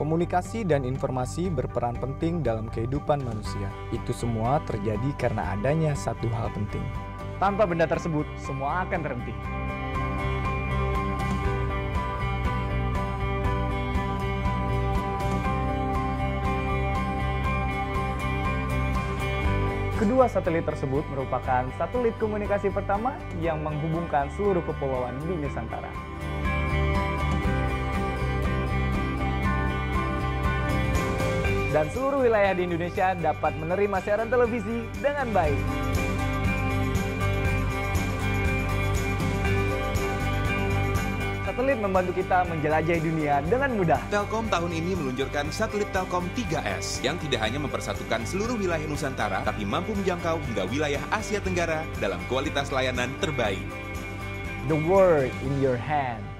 Komunikasi dan informasi berperan penting dalam kehidupan manusia. Itu semua terjadi karena adanya satu hal penting. Tanpa benda tersebut, semua akan terhenti. Kedua satelit tersebut merupakan satelit komunikasi pertama yang menghubungkan seluruh kepulauan di Nusantara. Dan seluruh wilayah di Indonesia dapat menerima siaran televisi dengan baik. Satelit membantu kita menjelajahi dunia dengan mudah. Telkom tahun ini meluncurkan satelit Telkom 3S yang tidak hanya mempersatukan seluruh wilayah Nusantara, tapi mampu menjangkau hingga wilayah Asia Tenggara dalam kualitas layanan terbaik. The world in your hand.